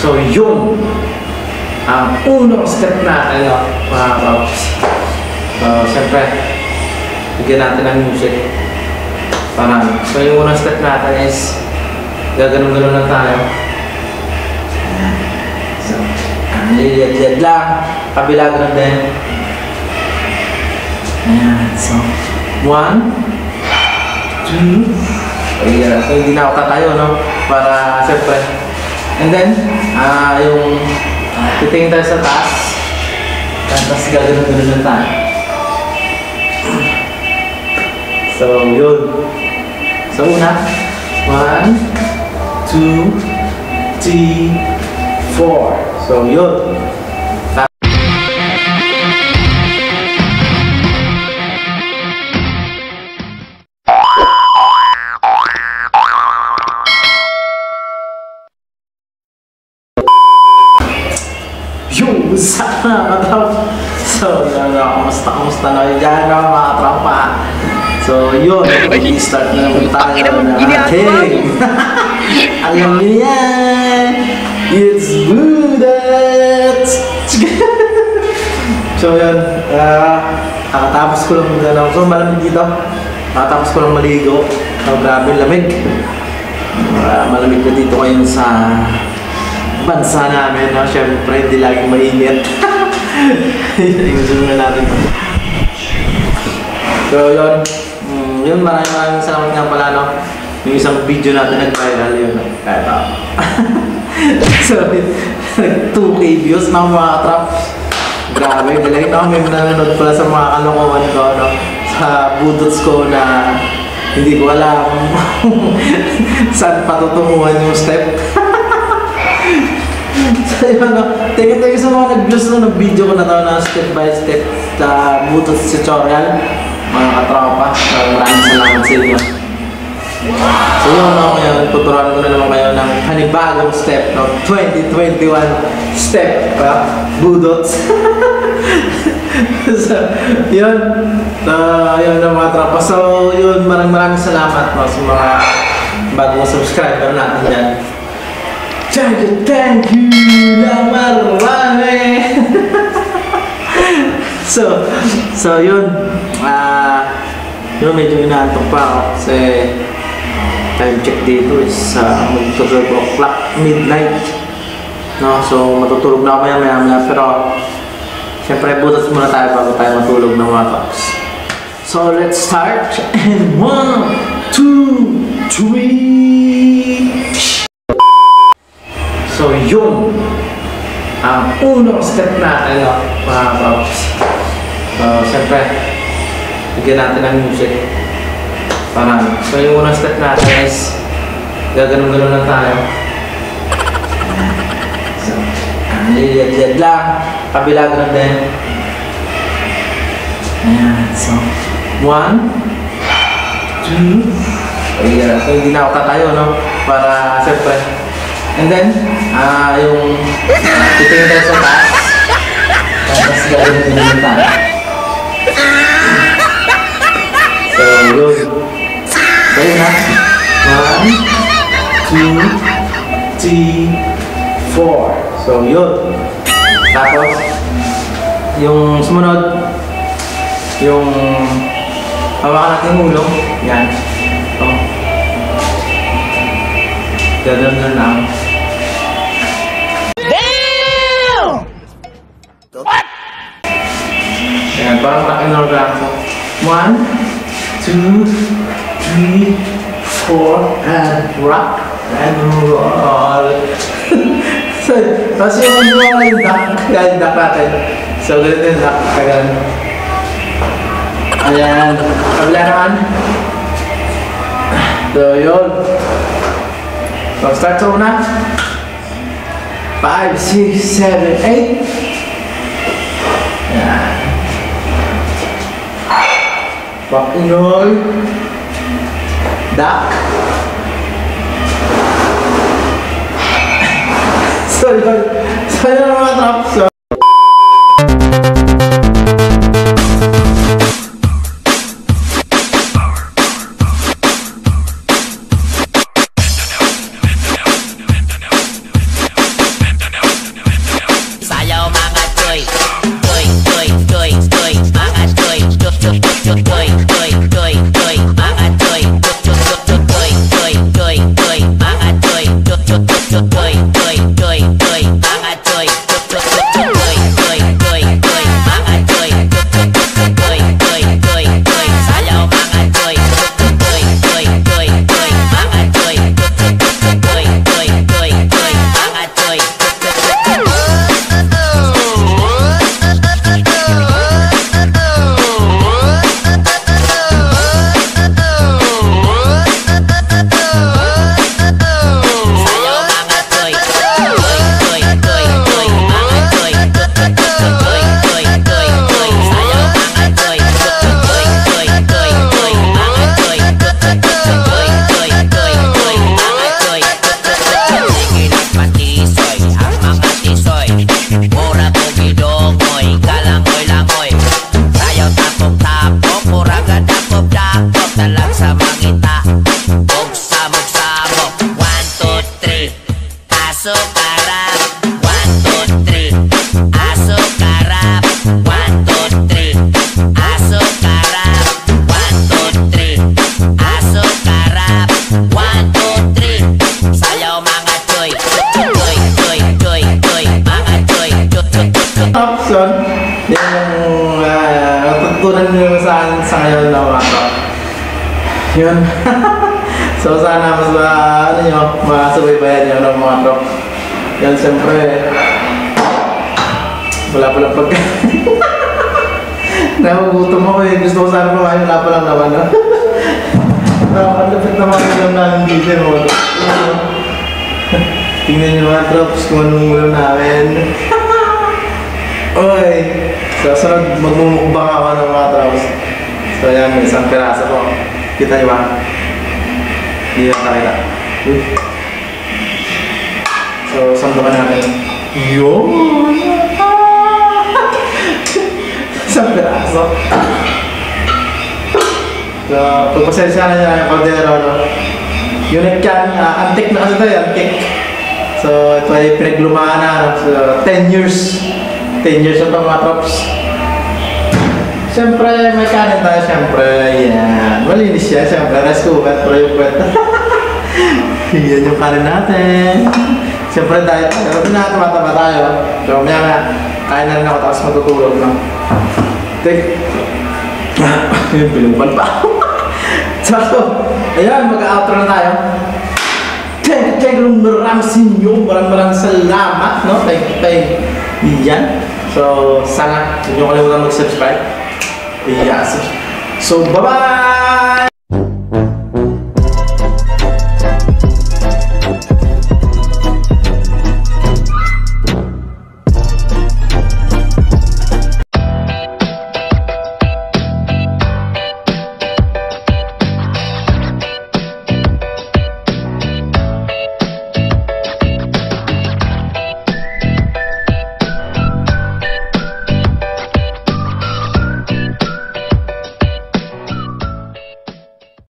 So, yun ang unang step natin, no, mga paps. So, siyempre, bigyan natin ng music. Parang, so yung unang step natin is gaganon-ganon lang tayo. Ayan. So, nililiyad-liyad lang. Kabila ganun din. Ayan. So, one, two, Ayan. So, hindi na ako tatayo, no? Para, siyempre. And then, ah, yung titingin tayo sa taas. Tapos gaganon-ganon lang tayo. So, yun. So, una. One, two, three, four. So, yun. So, yun, uh, kamusta, kamusta na kayo dyan, uh, mga katrapa. So, yun, i-start na naman tayo na ating. Alam niyo yan, it's Buddhas. so, yun, uh, kakatapos ko lang, ano, so malamig dito. Kakatapos ko lang maligo. Oh, grabe lamig. Uh, malamig na dito ngayon sa bansa namin, no? Siyempre, hindi laging mainit. Ayusin na natin. So, yun. Mm, yun, maraming maraming salamat nga pala, no? Yung isang video natin nag-viral yun. no? Kahit ako. so, nag 2K views na mga trap. Grabe, galing no? May nanonood pala sa mga kalokohan ko, no? Sa budots ko na hindi ko alam saan patutunguhan yung step. so yun, no? Thank you, thank you sa mga nag-views no, ng video ko na to na step by step sa butot tutorial. Mga katropa, so, maraming salamat sa inyo. So yun, no, ngayon, tuturuan ko na naman kayo ng panibagong step, no? 2021 step, uh, budots. so, yun. So, yun na mga tropa. So, yun, maraming maraming salamat no, sa mga bagong subscriber natin dyan. Thank you, thank you na marami. so, so yun. Ah, yun, medyo inaantok pa ako kasi time check dito is uh, magto 12 o'clock midnight. No, so matutulog na ako maya maya maya pero syempre butas muna tayo bago tayo matulog ng mga tops. So let's start and one, two, three. So yun ang unang step natin no, mga paps. So syempre bigyan natin ng music. Parang, so yung unang step natin is gaganon-ganon lang tayo. So, nililiyad-liyad lang. Kabila ganun din. Ayan. So, one, two, Ayan. So, hindi na ako tatayo, no? Para, siyempre. And then, ah, yung titingin tayo sa taas. Tapos gaganon-ganon lang tayo. So, yun. So, yun na. One, two, three, four. So, yun. Tapos, yung sumunod, yung hawakan natin yung ulo. Yan. Ito. Ganun na lang. Yan, parang nakinorgan ko. One, two, three, four, and rock and roll. so, tapos yung mga yung duck, yan, duck natin. So, ganito yung duck, kaya Ayan, kabila naman. So, yun. So, start sa una. Five, six, seven, eight. Ayan. Roll. Duck. sorry, sorry. Sorry na mga trap. So, Aso karap One, two, three Aso karap One, two, three Aso karap One, two, three Aso karap One, two, three Sayaw mga choy Choy, yan siyempre, wala palang pag... Nagugutom ako eh. Gusto ko sana kumain, wala palang naman. No? Nakakalapit naman ko lang namin dito. eh. Tingnan nyo mga trops kung anong ulam namin. Oy! So, sunod, magmumukbang ako ng mga traps. So, yan, isang piraso ko. Kita niyo ba? Hindi na nakita. Uy. So, sandukan natin. Yun! isang piraso. So, pagpasensya na niya yung kaldero, no? Unit yan, uh, antique na kasi ito, eh, antique. So, ito ay pinaglumaan na? So, 10 years. 10 years na ito mga props. Siyempre, may kanin tayo, siyempre. Yan. Malinis yan, siyempre. Rice cooker, pero yung kwenta. yan yung kanin natin. Siyempre, dahil pero na tumataba tayo. So, maya nga, kain na rin ako, tapos matutulog lang. Tek. Yung pinupan pa. so, ayan, mag-outro na tayo. Thank you, thank you, maraming sa inyo. Maraming maraming salamat, no? Thank you, thank you. Yan. So, sana, huwag niyo kalimutan mag-subscribe. Yes. So, bye-bye!